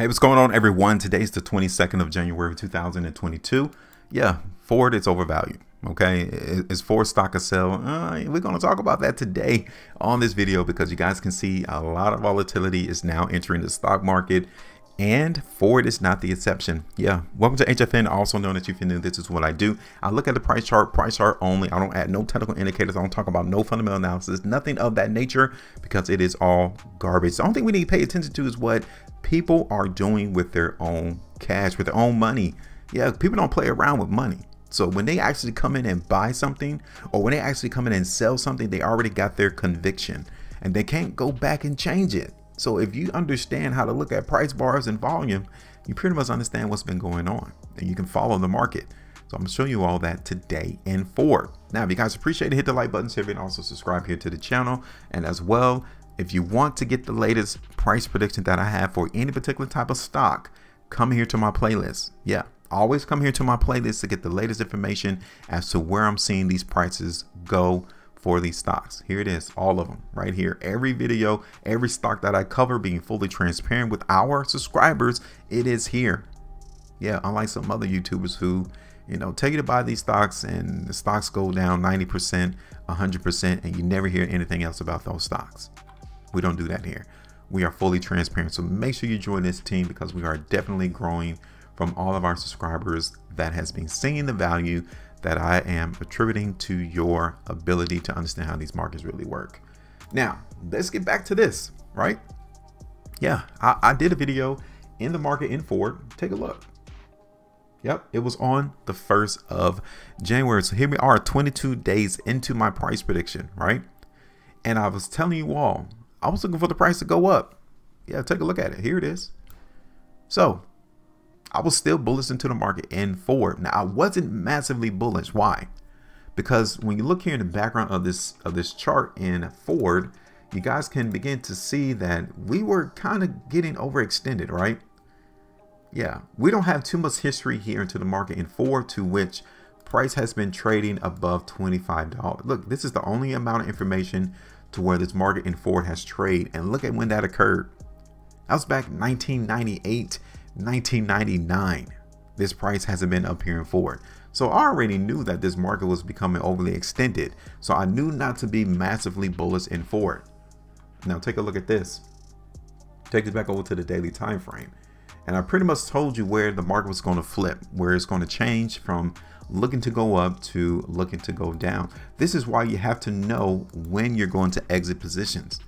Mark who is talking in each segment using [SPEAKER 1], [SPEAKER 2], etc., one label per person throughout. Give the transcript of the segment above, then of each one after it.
[SPEAKER 1] Hey, what's going on, everyone? Today's the 22nd of January 2022. Yeah, Ford is overvalued. Okay, is Ford stock a sell? Uh, we're going to talk about that today on this video because you guys can see a lot of volatility is now entering the stock market and Ford is not the exception. Yeah, welcome to HFN, also known as if you this is what I do. I look at the price chart, price chart only. I don't add no technical indicators. I don't talk about no fundamental analysis, nothing of that nature because it is all garbage. The only thing we need to pay attention to is what people are doing with their own cash, with their own money. Yeah, people don't play around with money. So when they actually come in and buy something, or when they actually come in and sell something, they already got their conviction and they can't go back and change it. So if you understand how to look at price bars and volume, you pretty much understand what's been going on and you can follow the market. So I'm gonna show you all that today and forward. Now, if you guys appreciate it, hit the like button, so and also subscribe here to the channel. And as well, if you want to get the latest price prediction that I have for any particular type of stock, come here to my playlist. Yeah, always come here to my playlist to get the latest information as to where I'm seeing these prices go for these stocks. Here it is, all of them right here. Every video, every stock that I cover being fully transparent with our subscribers, it is here. Yeah, unlike some other YouTubers who, you know, take you to buy these stocks and the stocks go down 90%, 100%, and you never hear anything else about those stocks. We don't do that here. We are fully transparent. So make sure you join this team because we are definitely growing from all of our subscribers that has been seeing the value that I am attributing to your ability to understand how these markets really work. Now, let's get back to this, right? Yeah, I, I did a video in the market in Ford. Take a look. Yep, it was on the 1st of January. So here we are 22 days into my price prediction, right? And I was telling you all I was looking for the price to go up. Yeah, take a look at it. Here it is. So I was still bullish into the market in Ford. Now I wasn't massively bullish. Why? Because when you look here in the background of this of this chart in Ford, you guys can begin to see that we were kind of getting overextended, right? Yeah, we don't have too much history here into the market in Ford to which price has been trading above $25. Look, this is the only amount of information to where this market in Ford has traded. And look at when that occurred. That was back 1998, 1999. This price hasn't been up here in Ford. So I already knew that this market was becoming overly extended. So I knew not to be massively bullish in Ford. Now take a look at this. Take it back over to the daily time frame. And I pretty much told you where the market was going to flip, where it's going to change from looking to go up to looking to go down. This is why you have to know when you're going to exit positions.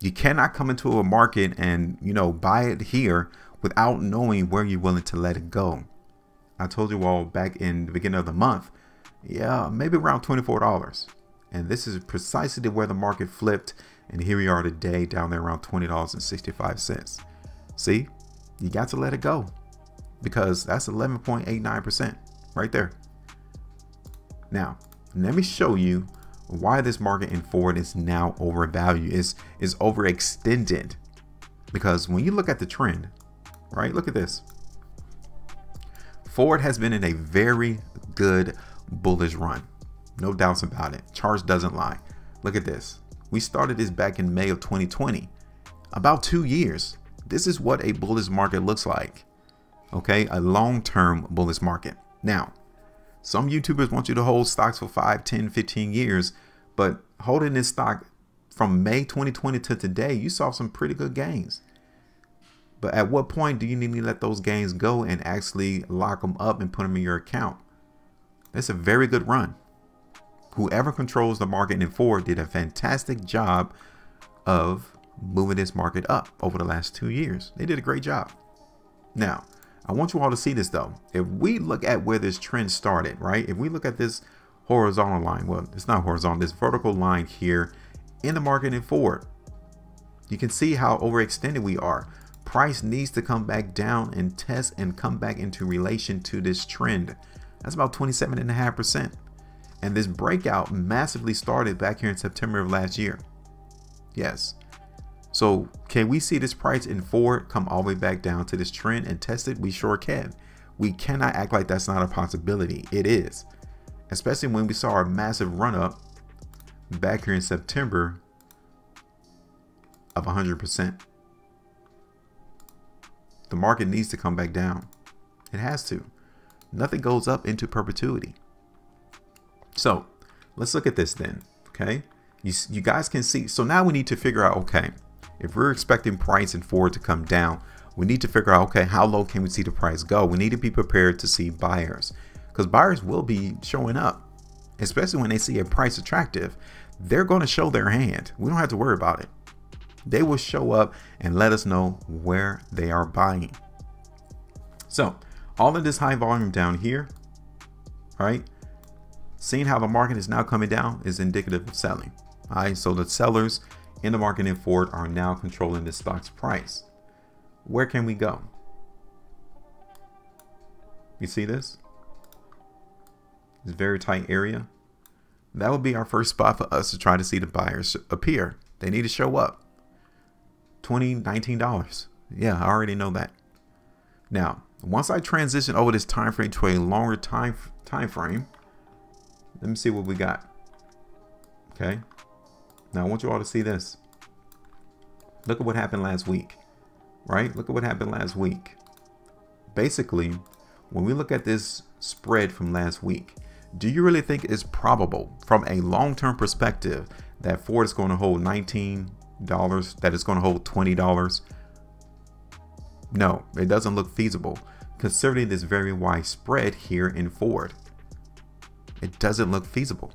[SPEAKER 1] You cannot come into a market and, you know, buy it here without knowing where you're willing to let it go. I told you all back in the beginning of the month, yeah, maybe around $24. And this is precisely where the market flipped. And here we are today down there around $20.65. See, you got to let it go because that's 11.89% right there. Now, let me show you why this market in Ford is now overvalued, is, is overextended. Because when you look at the trend, right, look at this. Ford has been in a very good bullish run. No doubts about it. Charts doesn't lie. Look at this. We started this back in May of 2020. About two years. This is what a bullish market looks like. Okay, a long-term bullish market. Now, some YouTubers want you to hold stocks for 5, 10, 15 years, but holding this stock from May 2020 to today, you saw some pretty good gains. But at what point do you need to let those gains go and actually lock them up and put them in your account? That's a very good run. Whoever controls the market in Ford did a fantastic job of moving this market up over the last two years. They did a great job. Now, I want you all to see this though. If we look at where this trend started, right? If we look at this horizontal line, well, it's not horizontal, this vertical line here in the market in Ford, you can see how overextended we are. Price needs to come back down and test and come back into relation to this trend. That's about 27.5%. And this breakout massively started back here in September of last year. Yes, so can we see this price in Ford come all the way back down to this trend and test it? We sure can. We cannot act like that's not a possibility. It is, especially when we saw a massive run up back here in September of 100%. the market needs to come back down. It has to. Nothing goes up into perpetuity. So let's look at this then. Okay. You, you guys can see. So now we need to figure out, okay, if we're expecting price and Ford to come down, we need to figure out, okay, how low can we see the price go? We need to be prepared to see buyers because buyers will be showing up, especially when they see a price attractive. They're going to show their hand. We don't have to worry about it. They will show up and let us know where they are buying. So all of this high volume down here, right? Seeing how the market is now coming down is indicative of selling. All right, so the sellers in the market in Ford are now controlling the stock's price. Where can we go? You see this? It's a very tight area. That would be our first spot for us to try to see the buyers appear. They need to show up. 20 $19. Yeah, I already know that. Now, once I transition over this time frame to a longer time time frame, let me see what we got. Okay. Now I want you all to see this. Look at what happened last week, right? Look at what happened last week. Basically, when we look at this spread from last week, do you really think it's probable from a long-term perspective that Ford is going to hold $19, that it's going to hold $20? No, it doesn't look feasible considering this very wide spread here in Ford. It doesn't look feasible.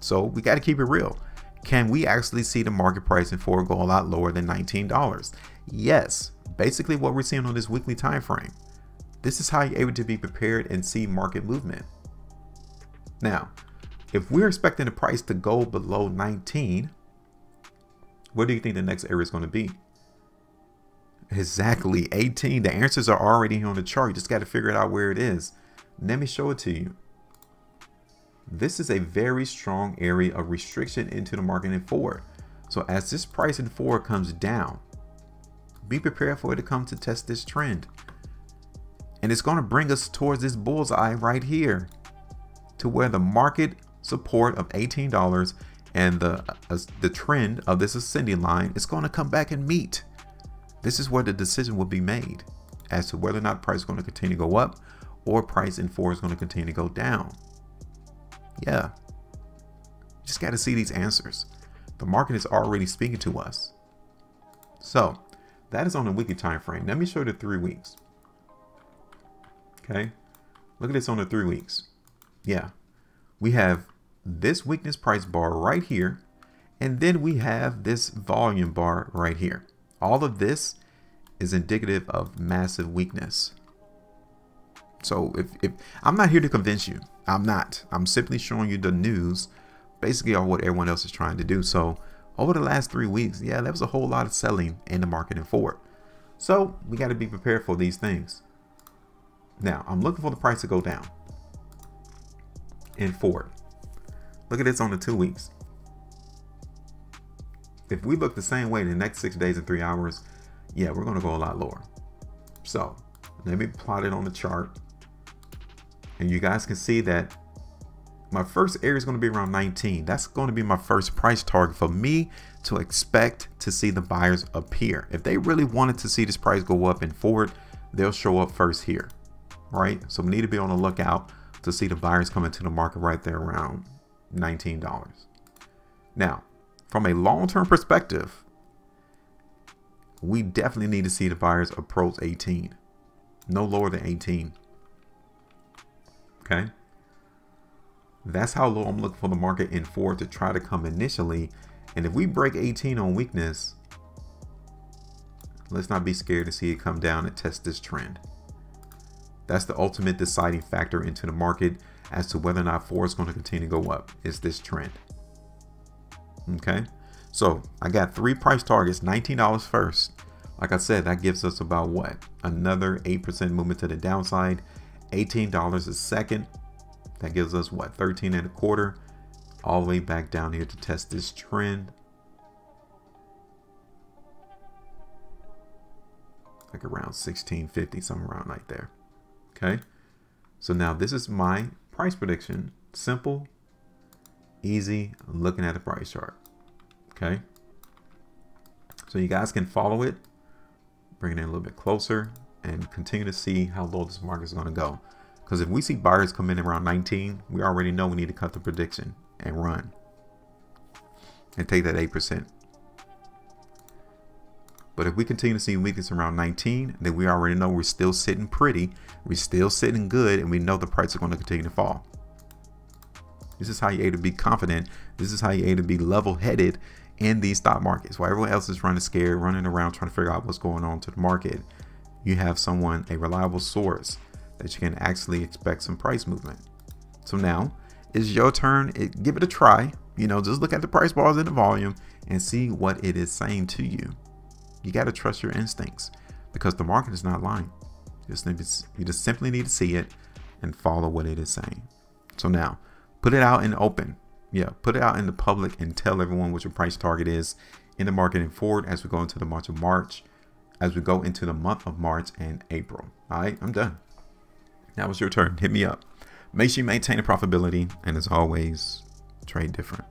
[SPEAKER 1] So we got to keep it real. Can we actually see the market price in Ford go a lot lower than $19? Yes, basically what we're seeing on this weekly time frame. This is how you're able to be prepared and see market movement. Now, if we're expecting the price to go below 19, where do you think the next area is going to be? Exactly, 18. The answers are already here on the chart. You just got to figure it out where it is. Let me show it to you. This is a very strong area of restriction into the market in Ford. So as this price in Ford comes down, be prepared for it to come to test this trend. And it's going to bring us towards this bullseye right here to where the market support of $18 and the, uh, the trend of this ascending line is going to come back and meet. This is where the decision will be made as to whether or not price is going to continue to go up or price in Ford is going to continue to go down. Yeah. You Just got to see these answers. The market is already speaking to us. So that is on a weekly time frame. Let me show you the three weeks. Okay. Look at this on the three weeks. Yeah. We have this weakness price bar right here. And then we have this volume bar right here. All of this is indicative of massive weakness. So if, if I'm not here to convince you, I'm not. I'm simply showing you the news, basically on what everyone else is trying to do. So over the last three weeks, yeah, there was a whole lot of selling in the market in Ford. So we got to be prepared for these things. Now I'm looking for the price to go down in Ford. Look at this on the two weeks. If we look the same way in the next six days and three hours, yeah, we're going to go a lot lower. So let me plot it on the chart. And you guys can see that my first area is going to be around 19. That's going to be my first price target for me to expect to see the buyers appear. If they really wanted to see this price go up and forward, they'll show up first here, right? So we need to be on the lookout to see the buyers come into the market right there around $19. Now, from a long-term perspective, we definitely need to see the buyers approach 18. No lower than 18. Okay. That's how low I'm looking for the market in Ford to try to come initially. And if we break 18 on weakness, let's not be scared to see it come down and test this trend. That's the ultimate deciding factor into the market as to whether or not Ford is going to continue to go up is this trend. Okay, so I got three price targets, $19 first. Like I said, that gives us about what? Another 8% movement to the downside, $18 a second. That gives us what? 13 and a quarter. All the way back down here to test this trend. Like around 1650, somewhere around right there. Okay. So now this is my price prediction. Simple, easy, looking at the price chart. Okay. So you guys can follow it bring it a little bit closer and continue to see how low this market is going to go. Because if we see buyers come in around 19, we already know we need to cut the prediction and run and take that 8%. But if we continue to see weakness around 19, then we already know we're still sitting pretty. We're still sitting good and we know the price is going to continue to fall. This is how you aim to be confident. This is how you aim to be level headed in these stock markets while everyone else is running scared, running around trying to figure out what's going on to the market. You have someone, a reliable source that you can actually expect some price movement. So now it's your turn. It, give it a try. You know, just look at the price bars and the volume and see what it is saying to you. You got to trust your instincts because the market is not lying. You just, to, you just simply need to see it and follow what it is saying. So now put it out in open. Yeah, put it out in the public and tell everyone what your price target is in the market and forward as we go into the month of March, as we go into the month of March and April. All right, I'm done. Now it's your turn. Hit me up. Make sure you maintain a profitability. And as always, trade different.